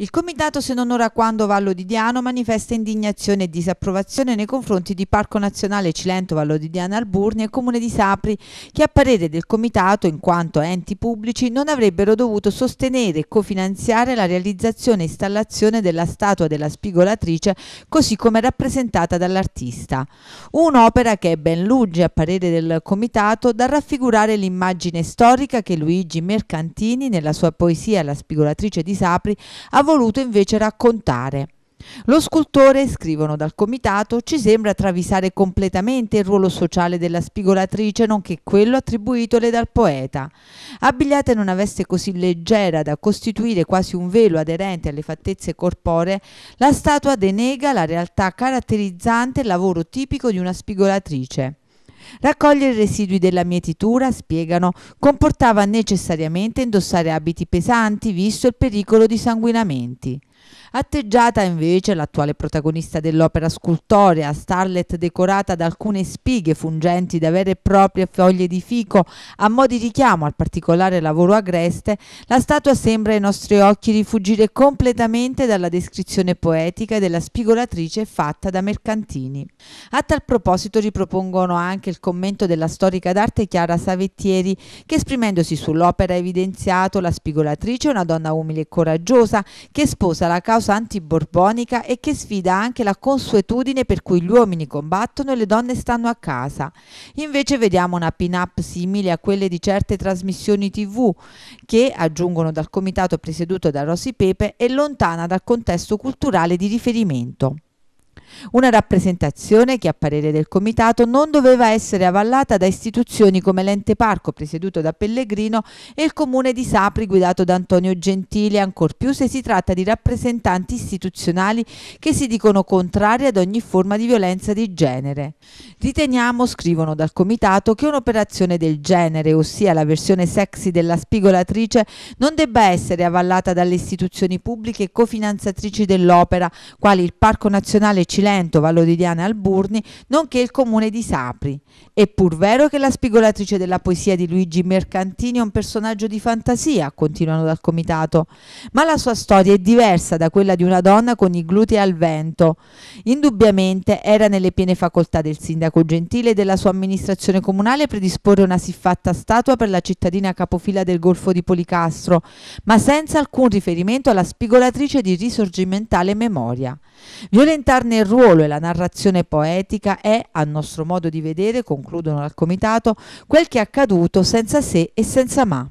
Il comitato se non ora quando Vallo di Diano manifesta indignazione e disapprovazione nei confronti di Parco Nazionale Cilento Vallo di Diano Alburni e Comune di Sapri che a parere del comitato in quanto enti pubblici non avrebbero dovuto sostenere e cofinanziare la realizzazione e installazione della statua della spigolatrice così come rappresentata dall'artista. Un'opera che è ben lunge a parere del comitato da raffigurare l'immagine storica che Luigi Mercantini nella sua poesia La spigolatrice di Sapri ha voluto invece raccontare. Lo scultore, scrivono dal comitato, ci sembra travisare completamente il ruolo sociale della spigolatrice nonché quello attribuitole dal poeta. Abbigliata in una veste così leggera da costituire quasi un velo aderente alle fattezze corporee, la statua denega la realtà caratterizzante il lavoro tipico di una spigolatrice. Raccogliere i residui della mietitura, spiegano, comportava necessariamente indossare abiti pesanti visto il pericolo di sanguinamenti. Atteggiata invece l'attuale protagonista dell'opera scultorea, starlet decorata da alcune spighe fungenti da vere e proprie foglie di fico a mo' di richiamo al particolare lavoro agreste, la statua sembra ai nostri occhi rifugire completamente dalla descrizione poetica della spigolatrice fatta da Mercantini. A tal proposito ripropongono anche il commento della storica d'arte Chiara Savettieri che esprimendosi sull'opera ha evidenziato la spigolatrice una donna umile e coraggiosa che sposa la causa causa antiborbonica e che sfida anche la consuetudine per cui gli uomini combattono e le donne stanno a casa. Invece vediamo una pin-up simile a quelle di certe trasmissioni tv che, aggiungono dal comitato presieduto da Rosy Pepe, è lontana dal contesto culturale di riferimento. Una rappresentazione che a parere del comitato non doveva essere avallata da istituzioni come l'ente parco presieduto da Pellegrino e il comune di Sapri guidato da Antonio Gentili, ancor più se si tratta di rappresentanti istituzionali che si dicono contrari ad ogni forma di violenza di genere. Riteniamo, scrivono dal comitato, che un'operazione del genere, ossia la versione sexy della spigolatrice, non debba essere avallata dalle istituzioni pubbliche cofinanzatrici dell'opera, quali il Parco Nazionale Cilento Cilento, Vallodidiana e Alburni, nonché il comune di Sapri. È pur vero che la spigolatrice della poesia di Luigi Mercantini è un personaggio di fantasia, continuano dal comitato, ma la sua storia è diversa da quella di una donna con i glutei al vento. Indubbiamente era nelle piene facoltà del sindaco Gentile e della sua amministrazione comunale predisporre una siffatta statua per la cittadina capofila del Golfo di Policastro, ma senza alcun riferimento alla spigolatrice di risorgimentale memoria. Violentarne il ruolo e la narrazione poetica è, a nostro modo di vedere, concludono al comitato, quel che è accaduto senza se e senza ma.